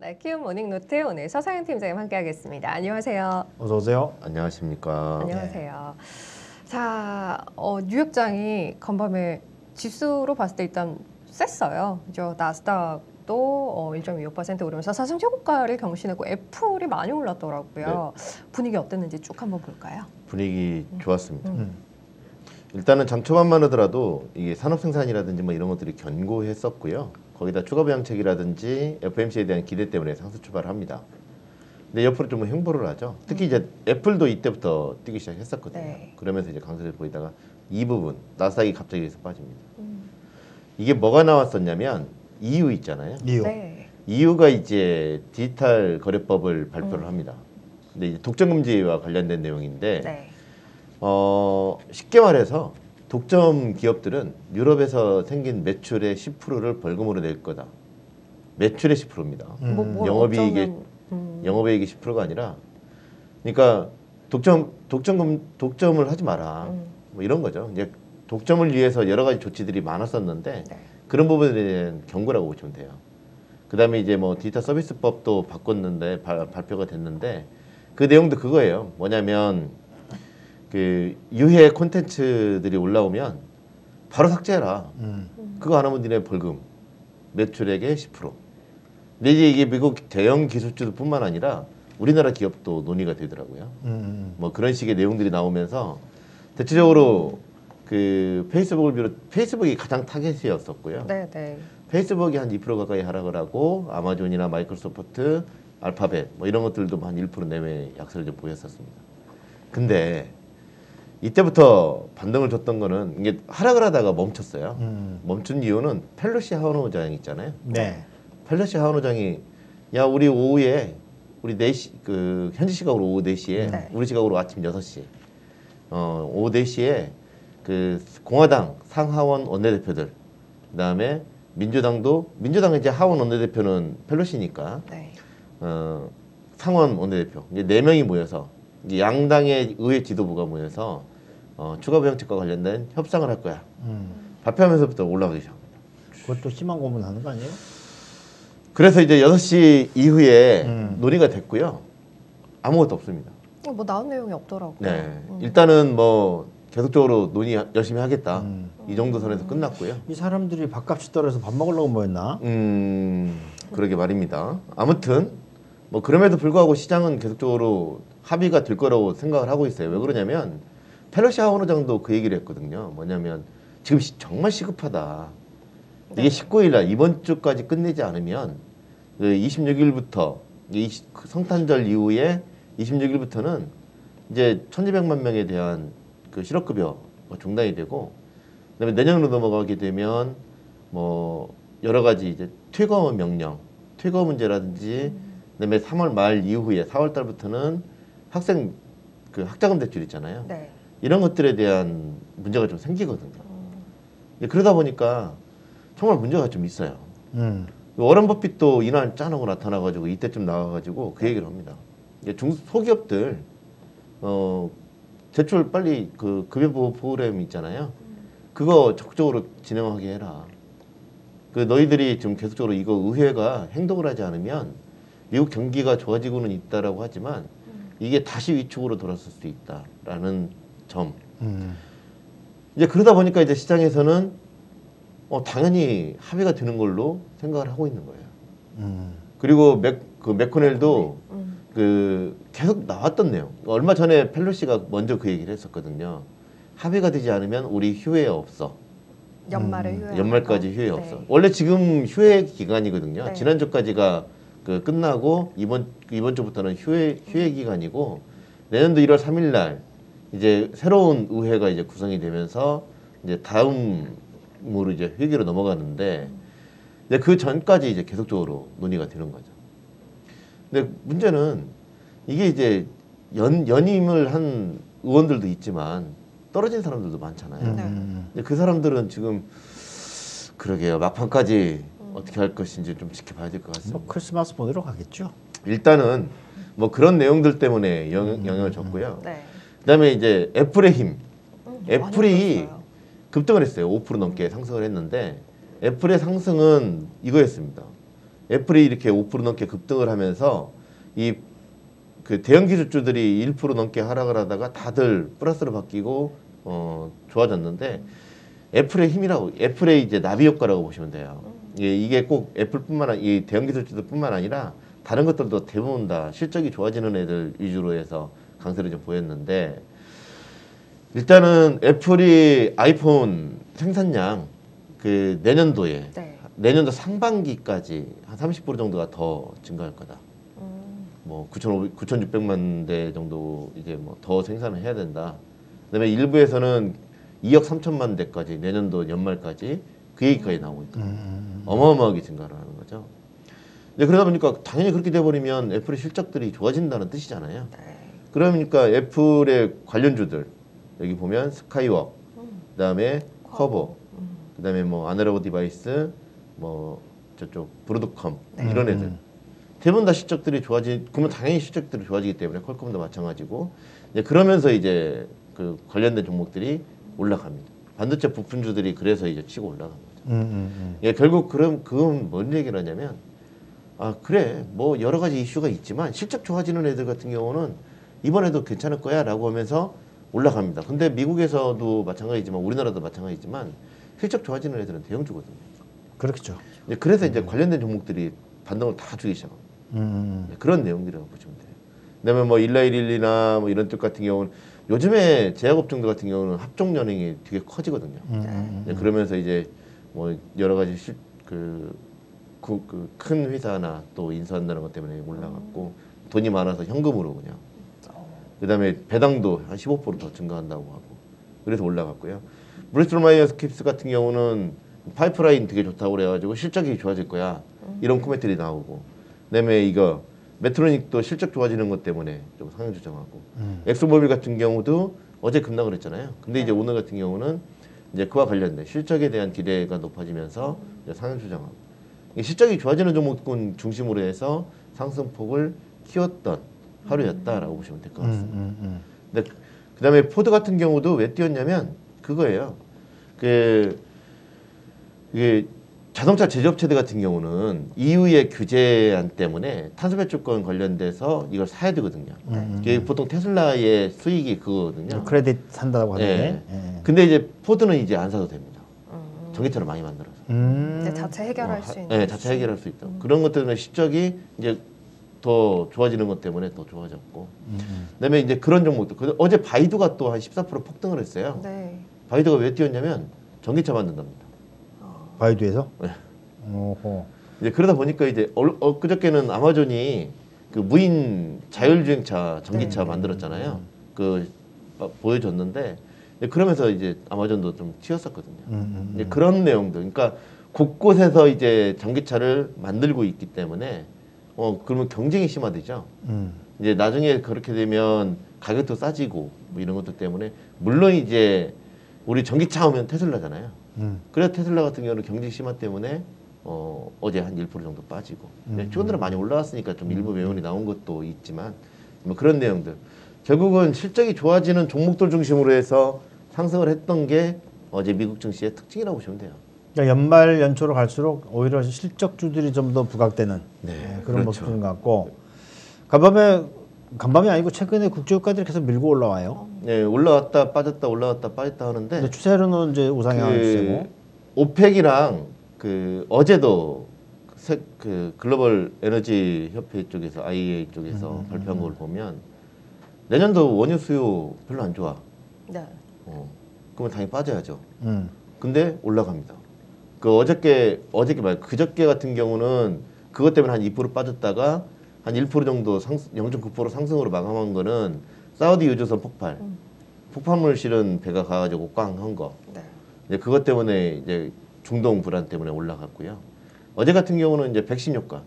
네, 키움 모닝노트 오늘 서상현 팀장님 함께하겠습니다. 안녕하세요. 어서 오세요. 안녕하십니까. 안녕하세요. 자, 어, 뉴욕장이 간밤에 지수로 봤을 때 일단 셌어요. 그죠? 나스닥도 어, 1.26% 오르면서 사상 최고가를 경신했고 애플이 많이 올랐더라고요. 분위기 어땠는지 쭉 한번 볼까요? 분위기 좋았습니다. 음. 일단은 장 초반만 하더라도 이게 산업 생산이라든지 뭐 이런 것들이 견고했었고요. 거기다 추가 부양책이라든지 FMC에 대한 기대 때문에 상승 출발을 합니다. 근데 옆으로 좀 횡보를 하죠. 특히 이제 애플도 이때부터 뛰기 시작했었거든요. 네. 그러면서 이제 강세를 보이다가 이 부분 나스닥이 갑자기 여기서 빠집니다. 음. 이게 뭐가 나왔었냐면 EU 있잖아요. 이유. 네. EU가 이제 디지털 거래법을 발표를 음. 합니다. 근데 이제 독점 금지와 관련된 내용인데 네. 어, 쉽게 말해서 독점 기업들은 유럽에서 생긴 매출의 10%를 벌금으로 낼 거다. 매출의 10%입니다. 음. 뭐, 뭘 영업이익의- 음. 영업이익이 10%가 아니라, 그러니까 독점 독점금 독점을 하지 마라. 음. 뭐 이런 거죠. 이제 독점을 위해서 여러 가지 조치들이 많았었는데 네. 그런 부분에 대한 경고라고 보시면 돼요. 그다음에 이제 뭐 디지털 서비스법도 바꿨는데 발, 발표가 됐는데 그 내용도 그거예요. 뭐냐면 그 유해 콘텐츠들이 올라오면 바로 삭제해라. 음. 그거 안 하면 니네 벌금 매출액의 10%. 근데 이제 이게 미국 대형 기술주뿐만 아니라 우리나라 기업도 논의가 되더라고요. 음. 뭐 그런 식의 내용들이 나오면서 대체적으로 그 페이스북을 비롯 페이스북이 가장 타겟이었었고요. 네, 네. 페이스북이 한 2% 가까이 하락을 하고 아마존이나 마이크로소프트, 알파벳 뭐 이런 것들도 한 1% 내외 약세를 좀 보였었습니다. 근데 이때부터 반등을 줬던 거는 이게 하락을 하다가 멈췄어요. 음. 멈춘 이유는 펠로시 하원 의장 있잖아요. 네. 펠로시 하원 의장이 야 우리 오후에 우리 4시 그 현지 시각으로 오후 4시에 네. 우리 시각으로 아침 6시 어 오후 4시에 그 공화당 상하원 원내대표들 그다음에 민주당도 민주당 이제 하원 원내대표는 펠로시니까 네. 어 상원 원내대표 이제 네 명이 모여서 양당의 의회 지도부가 모여서 어 추가 부양책과 관련된 협상을 할 거야 음. 발표하면서부터 올라가기 시작. 그것도 심한 고문하는 거 아니에요? 그래서 이제 6시 이후에 음. 논의가 됐고요. 아무것도 없습니다. 어, 뭐 나온 내용이 없더라고요. 네. 음. 일단은 뭐 계속적으로 논의 열심히 하겠다. 음. 이 정도 선에서 끝났고요. 이 사람들이 밥값이 떨어져서 밥 먹으려고 모였나? 음, 그러게 말입니다. 아무튼 뭐 그럼에도 불구하고 시장은 계속적으로 합의가 될 거라고 생각을 하고 있어요. 왜 그러냐면 펠로시 하원의장도 그 얘기를 했거든요. 뭐냐면 지금 시- 정말 시급하다. 네. 이게 19일 날 이번 주까지 끝내지 않으면 그 26일부터 그 성탄절 이후에 26일부터는 이제 1,200만 명에 대한 그 실업급여가 중단이 되고 그다음에 내년으로 넘어가게 되면 뭐 여러 가지 이제 퇴거 명령, 퇴거 문제라든지 그다음에 3월 말 이후에 4월 달부터는 학생 그 학자금 대출 있잖아요. 네. 이런 것들에 대한 문제가 좀 생기거든요. 음. 예, 그러다 보니까 정말 문제가 좀 있어요. 음. 워런 버핏도 이날 짜놓고 나타나가지고 이때쯤 나와가지고 그 얘기를 합니다. 중 소기업들 어 제출 빨리 그 급여 보호 프로그램 있잖아요. 그거 적극적으로 진행하게 해라. 그 너희들이 지금 계속적으로 이거 의회가 행동을 하지 않으면 미국 경기가 좋아지고는 있다라고 하지만 이게 다시 위축으로 돌아설 수 있다라는 점. 음. 이제 그러다 보니까 이제 시장에서는 어, 당연히 합의가 되는 걸로 생각을 하고 있는 거예요. 음. 그리고 맥, 그 맥코넬도 음. 그 계속 나왔던 내용. 얼마 전에 펠로시가 먼저 그 얘기를 했었거든요. 합의가 되지 않으면 우리 휴회 없어. 연말에 음, 휴회. 연말까지 휴회 없어. 원래 지금 휴회 기간이거든요. 네. 지난주까지가 그 끝나고 이번 이번 주부터는 휴회 휴회 기간이고 내년도 1월 3일 날 이제 새로운 의회가 이제 구성이 되면서 이제 다음으로 이제 회기로 넘어가는데 이제 그 전까지 이제 계속적으로 논의가 되는 거죠. 근데 문제는 이게 이제 연 연임을 한 의원들도 있지만 떨어진 사람들도 많잖아요. 네. 음. 근데 그 사람들은 지금 그러게요 막판까지 어떻게 할 것인지 좀 지켜봐야 될것뭐 같습니다. 크리스마스 보내러 가겠죠. 일단은 뭐 그런 내용들 때문에 영, 영향을 줬고요. 네. 그다음에 이제 애플의 힘 음, 애플이. 급등을 했어요. 5% 넘게 상승을 했는데 애플의 상승은 이거였습니다. 애플이 이렇게 5% 넘게 급등을 하면서 이 그 대형 기술주들이 1% 넘게 하락을 하다가 다들 플러스로 바뀌고 어 좋아졌는데 애플의 힘이라고 애플의 이제 나비 효과라고 보시면 돼요. 이게, 이게 꼭 애플뿐만 아니 이 대형 기술주들뿐만 아니라 다른 것들도 대부분 다 실적이 좋아지는 애들 위주로 해서 강세를 좀 보였는데 일단은 애플이 아이폰 생산량 그 내년도에 네. 내년도 상반기까지 한 30% 정도가 더 증가할 거다. 음, 뭐 9,500, 9,600만 대 정도 이제 뭐 더 생산을 해야 된다. 그다음에 일부에서는 2억 3천만 대까지 내년도 연말까지 그 얘기까지 나오고 있거든요. 음. 어마어마하게 증가를 하는 거죠. 네, 그러다 보니까 당연히 그렇게 돼버리면 애플의 실적들이 좋아진다는 뜻이잖아요. 네. 그러니까 애플의 관련주들 여기 보면 스카이웍스, 음, 그다음에 코보, 음, 그다음에 뭐 아날로그 디바이스, 뭐 저쪽 브로드컴 네. 이런 애들 음. 대부분 다 실적들이 좋아지 그러면 당연히 실적들이 좋아지기 때문에 퀄컴도 마찬가지고 이제 그러면서 이제 그 관련된 종목들이 올라갑니다. 반도체 부품주들이 그래서 이제 치고 올라간 거죠. 음, 음, 예, 결국 그럼 그건 뭔 얘기를 하냐면 아 그래 뭐 여러 가지 이슈가 있지만 실적 좋아지는 애들 같은 경우는 이번에도 괜찮을 거야라고 하면서 올라갑니다. 근데 미국에서도 마찬가지지만 우리나라도 마찬가지지만 실적 좋아지는 애들은 대형주거든요. 음. 그렇겠죠. 예, 그래서 이제 관련된 종목들이 반등을 다 주기 시작합니다. 음, 예, 그런 내용들이라고 보시면 돼요. 그다음에 뭐 일라일일리나 뭐 이런 쪽 같은 경우는 요즘에 제약업종들 같은 경우는 합종 연행이 되게 커지거든요. 음, 음, 네, 그러면서 이제 뭐 여러 가지 실, 그, 그, 그, 큰 회사 하나 또 인수한다는 것 때문에 올라갔고 돈이 많아서 현금으로 그냥. 그다음에 배당도 한 15%더 증가한다고 하고 그래서 올라갔고요. 브리스톨 마이어스 스큅 같은 경우는 파이프라인 되게 좋다고 그래가지고 실적이 좋아질 거야. 이런 코멘트들이 나오고. 그다음에 이거 메드트로닉도 실적 좋아지는 것 때문에 좀 상향 조정하고 음. 엑손모빌 같은 경우도 어제 급락을 했잖아요. 근데 이제 오늘 같은 경우는 이제 그와 관련된 실적에 대한 기대가 높아지면서 이제 상향 조정하고 이 실적이 좋아지는 종목군 중심으로 해서 상승폭을 키웠던 하루였다라고 보시면 될것 음, 같습니다. 음, 음. 근데 그 다음에 포드 같은 경우도 왜 뛰었냐면 그거예요. 그 이게 자동차 제조업체들 같은 경우는 EU의 규제안 때문에 탄소 배출권 관련돼서 이걸 사야 되거든요. 음, 이게 보통 테슬라의 수익이 그거거든요. 크레딧 산다고 하는데. 예. 예. 근데 이제 포드는 이제 안 사도 됩니다. 음. 전기차를 많이 만들어서. 음. 이제 자체 해결할 어, 수 하- 있는. 네, 자체 해결할 수 있다. 그런 것 때문에 실적이 이제 더 좋아지는 것 때문에 더 좋아졌고. 음, 음. 그다음에 이제 그런 종목도 그 어제 바이두가 또 한 14% 폭등을 했어요. 네. 바이두가 왜 뛰었냐면 전기차 만든답니다. 어, 바이두에서? 네. 오호. 이제 그러다 보니까 이제 얼- 엊그저께는 아마존이 그 무인 자율주행차 전기차 네. 만들었잖아요. 그 어, 보여줬는데 그러면서 이제 아마존도 좀 튀었었거든요. 음, 음, 이제 음. 그런 내용들, 그러니까 곳곳에서 이제 전기차를 만들고 있기 때문에 어 그러면 경쟁이 심화되죠. 음. 이제 나중에 그렇게 되면 가격도 싸지고 뭐 이런 것들 때문에 물론 이제 우리 전기차 하면 테슬라잖아요. 음. 그래서 테슬라 같은 경우는 경쟁 심화 때문에 어, 어제 한 1% 정도 빠지고 음. 최근들은 많이 올라왔으니까 좀 일부 매물이 나온 것도 있지만 뭐 그런 내용들 결국은 실적이 좋아지는 종목들 중심으로 해서 상승을 했던 게 어제 미국 증시의 특징이라고 보시면 돼요. 그러니까 연말 연초로 갈수록 오히려 실적주들이 좀 더 부각되는 네, 예, 그런 그렇죠. 모습인 것 같고 간밤에 간밤이 아니고 최근에 국제유가들이 계속 밀고 올라와요. 네, 올라왔다 빠졌다 올라왔다 빠졌다 하는데 추세로는 이제 우상향을 추세고. 그 오펙이랑 그 어제도 세, 그 글로벌 에너지 협회 쪽에서 IEA 쪽에서 음, 발표한 걸 보면 내년도 원유 수요 별로 안 좋아. 네. 어. 그러면 당연히 빠져야죠. 음. 근데 올라갑니다. 그 어저께 어저께 말 그저께 같은 경우는 그것 때문에 한 2% 빠졌다가 한 1% 정도 상 0.9% 상승으로 마감한 거는 사우디 유조선 폭발. 음. 폭발물 실은 배가 가가지고 꽝 한 거. 네. 이제 그것 때문에 이제 중동 불안 때문에 올라갔고요. 어제 같은 경우는 이제 백신 효과.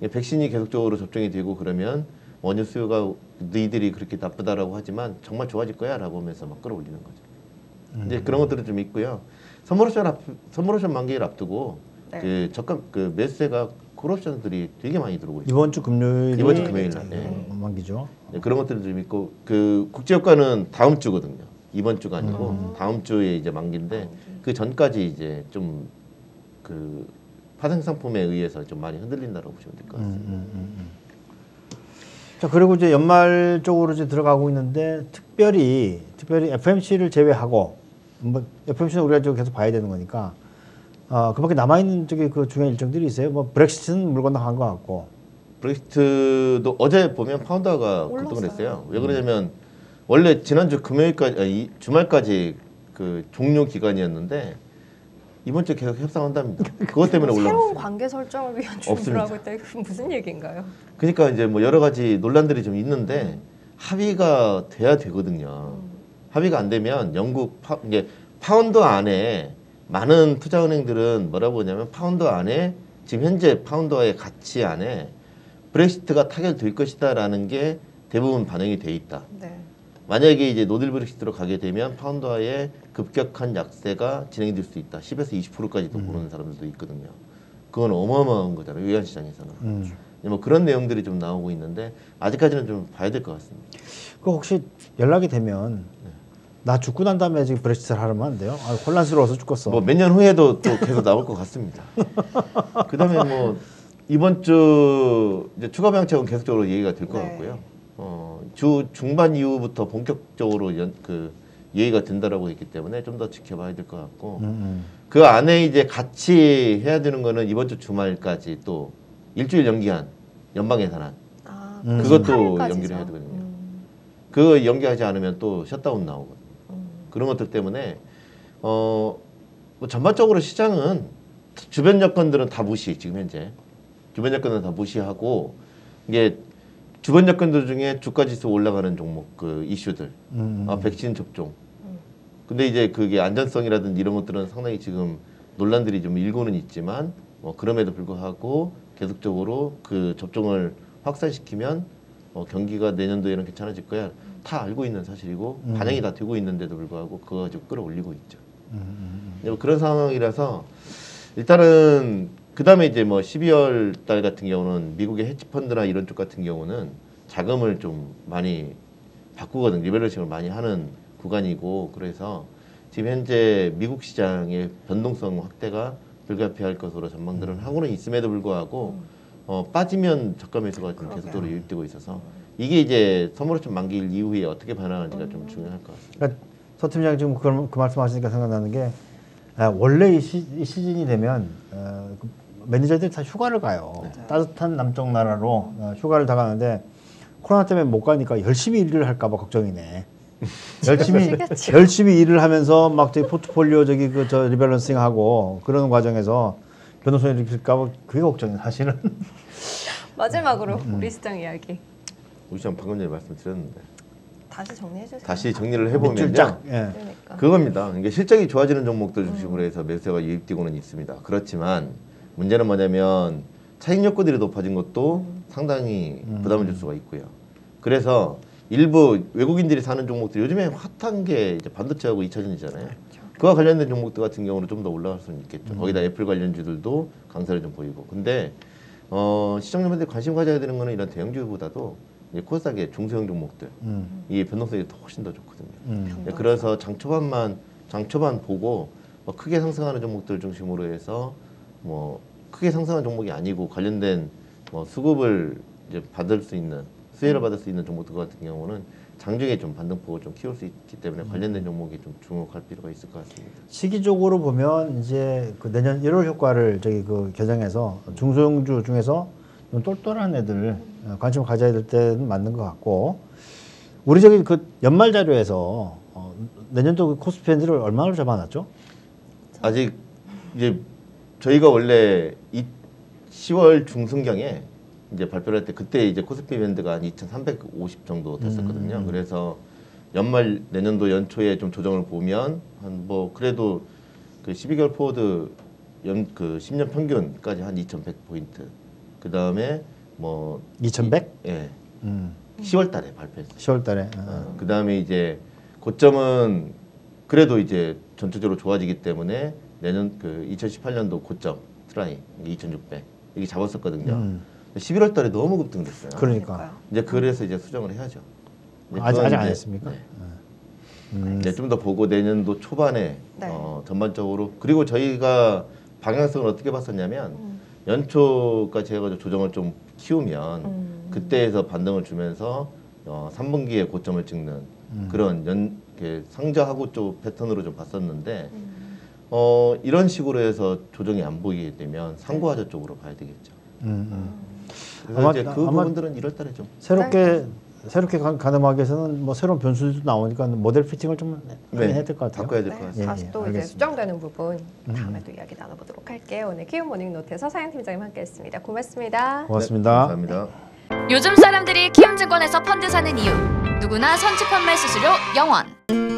이 백신이 계속적으로 접종이 되고 그러면 원유 수요가 너희들이 그렇게 나쁘다라고 하지만 정말 좋아질 거야라고 하면서 막 끌어올리는 거죠. 이제 그런 것들은 좀 있고요. 선물옵션 앞, 선물옵션 만기를 앞두고 네. 그 적금 그 매수세가 콜옵션들이 되게 많이 들어오고 있어요. 이번 주 금요일 이번 주 금요일 날, 네. 만기죠. 네, 그런 것들도 좀 있고 그 국제유가는 다음 주거든요. 이번 주가 아니고 음. 다음 주에 이제 만기인데 그 전까지 이제 좀 그 파생 상품에 의해서 좀 많이 흔들린다고 보시면 될것 음, 같습니다. 음, 음, 음. 자 그리고 이제 연말 쪽으로 이제 들어가고 있는데 특별히 특별히 FMC를 제외하고 뭐 FMC는 우리가 좀 계속 봐야 되는 거니까 어, 그밖에 남아 있는 쪽에 그 중요한 일정들이 있어요. 뭐 브렉시트는 물 건너간 것 같고. 브렉시트도 어제 보면 파운더가. 급등을 했어요. 왜 그러냐면 원래 지난주 금요일까지 아니, 이 주말까지 그 종료 기간이었는데 이번 주 계속 협상한답니다. 그것 때문에 새로운 올라갔어요. 관계 설정을 위한 하고 있다. 이거 무슨 얘기인가요? 그러니까 이제 뭐 여러 가지 논란들이 좀 있는데 합의가 돼야 되거든요. 합의가 안 되면 영국 파, 이게 파운드 안에 많은 투자은행들은 뭐라고 하냐면 파운드 안에 지금 현재 파운드화의 가치 안에 브렉시트가 타결될 것이다라는 게 대부분 반영이 돼 있다. 네. 만약에 이제 no deal 브렉시트로 가게 되면 파운드화의 급격한 약세가 진행이 될수 있다. 10에서 20%까지도 보는 사람들도 있거든요. 그건 어마어마한 거잖아요. 외환 시장에서는. 음. 뭐 그런 내용들이 좀 나오고 있는데 아직까지는 좀 봐야 될 것 같습니다. 그 혹시 연락이 되면 나 죽고 난 다음에 지금 브렉시트를 하려면 안 돼요? 아, 혼란스러워서 죽겠어. 뭐 몇 년 후에도 또 계속 나올 것 같습니다. 그다음에 뭐 이번 주 이제 추가 방책은 계속적으로 얘기가 될 것 네. 같고요. 어, 주 중반 이후부터 본격적으로 연, 그 얘기가 된다라고 했기 때문에 좀 더 지켜봐야 될 것 같고 음, 음. 그 안에 이제 같이 해야 되는 거는 이번 주 주말까지 또 일주일 연기한 연방 예산안 아, 음. 그것도 18일까지죠. 연기를 해야 되거든요. 음, 그거 연기하지 않으면 또 셧다운 나오거든요. 음. 그런 것들 때문에 어, 뭐 전반적으로 시장은 주변 여건들은 다 무시 지금 현재. 주변 여건은 다 무시하고 이게 주변 여건들 중에 주가 지수 올라가는 종목 그 이슈들. 음, 아, 백신 접종. 근데 이제 그게 안전성이라든지 이런 것들은 상당히 지금 논란들이 좀 일고는 있지만 뭐 그럼에도 불구하고 계속적으로 그 접종을 확산시키면 어, 경기가 내년도에는 괜찮아질 거야 다 알고 있는 사실이고 음. 반영이 다 되고 있는데도 불구하고 그거 가지고 끌어올리고 있죠. 음, 음, 이제 뭐 그런 상황이라서 일단은 그 다음에 이제 뭐 12월 달 같은 경우는 미국의 헤지 펀드나 이런 쪽 같은 경우는 자금을 좀 많이 바꾸거든 리밸런싱을 많이 하는 구간이고 그래서 지금 현재 미국 시장의 변동성 확대가 불가피할 것으로 전망들은 하고는 있음에도 불구하고 어, 빠지면 저가 매수가 좀 계속적으로 유입되고 있어서 이게 이제 선물옵션 만기일 이후에 어떻게 변화하는지가 좀 중요할 것 같습니다. 그러니까 서 팀장 지금 그, 그 말씀하시니까 생각나는 게 아, 원래 이, 시, 이 시즌이 되면 어, 그 매니저들이 다 휴가를 가요. 네. 따뜻한 남쪽 나라로 어, 휴가를 다 가는데 코로나 때문에 못 가니까 열심히 일을 할까봐 걱정이네. 열심히 그러시겠죠. 열심히 일을 하면서 막 저기 포트폴리오 저기 그 저 리밸런싱 하고 그런 과정에서 변호사님 일으킬까봐 그게 걱정이 사실은. 마지막으로 음. 우리 시장 이야기 시장 방금 전에 말씀드렸는데 다시 정리해 주세요. 다시 정리를 해보면요. 밑줄 짝. 예. 그러니까. 그겁니다. 이게 실적이 좋아지는 종목들 중심으로 해서 매수가 유입되고는 있습니다. 그렇지만 문제는 뭐냐면 차익 욕구들이 높아진 것도 상당히 부담을 줄 수가 있고요. 그래서 일부 외국인들이 사는 종목들 요즘에 핫한 게 이제 반도체하고 2차전이잖아요. 그와 관련된 종목들 같은 경우는 좀 더 올라갈 수는 있겠죠. 거기다 애플 관련주들도 강세를 좀 보이고. 근데 어, 시청자분들이 관심 가져야 되는 거는 이런 대형주보다도 코스닥의 중소형 종목들 음, 이 변동성이 더 훨씬 더 좋거든요. 음. 네, 그래서 장 초반만 장 초반 보고 뭐 크게 상승하는 종목들 중심으로 해서 뭐 크게 상승한 종목이 아니고 관련된 뭐 수급을 이제 받을 수 있는 수혜를 받을 수 있는 종목들 같은 경우는 장중에 좀 반등폭을 좀 키울 수 있기 때문에 관련된 종목이 좀 주목할 필요가 있을 것 같습니다. 시기적으로 보면 이제 그 내년 1월 효과를 저기 그 겨정해서 중소형주 중에서 좀 똘똘한 애들 어, 관심 가져야 될 때는 맞는 것 같고 우리 저기 그 연말 자료에서 어, 내년도 그 코스피 밴드를 얼마나 잡아놨죠? 아직 이제 저희가 원래 이 10월 중순경에 이제 발표를 할 때 그때 이제 코스피 밴드가 한 2,350 정도 됐었거든요. 그래서 연말 내년도 연초에 좀 조정을 보면 한 뭐 그래도 그 12개월 forward 연 그 10년 평균까지 한 2,100 포인트. 그 다음에 뭐 2100? 예, 음, 10월 달에 발표했어요. 10월 달에. 어. 어, 그 다음에 이제 고점은 그래도 이제 전체적으로 좋아지기 때문에 내년 그 2018년도 고점 try 2,600 이게 잡았었거든요. 음. 11월 달에 너무 급등됐어요. 그러니까. 이제 그래서 이제 수정을 해야죠. 이제 아직 아직 안 했습니까? 네. 음. 이제 좀더 보고 내년도 초반에 네. 어, 전반적으로 그리고 저희가 방향성을 어떻게 봤었냐면 음. 연초까지 해가지고 조정을 좀 키우면 음. 그때에서 반등을 주면서 어, 3분기에 고점을 찍는 음. 그런 연 이렇게 상저하고 쪽 패턴으로 좀 봤었는데 음. 어, 이런 식으로 해서 조정이 안 보이게 되면 상고하자 쪽으로 봐야 되겠죠. 음, 음. 그래서 아마- 이제 그 아마- 부분들은 1월달에 좀 새롭게 새롭게 가- 가늠하기에서는 뭐 새로운 변수도 나오니까 모델 fitting을 좀 많이 해야 될 것 같아요. 바꿔야 될것 네, 같습니다. 다시 예, 또 이제 알겠습니다. 수정되는 부분 다음에 또 이야기 나눠보도록 할게요. 오늘 키움 morning note에서 서상영 팀장님 함께했습니다. 고맙습니다. 고맙습니다. 네, 감사합니다. 요즘 사람들이 키움증권에서 펀드 사는 이유 누구나 선취 판매 수수료 0원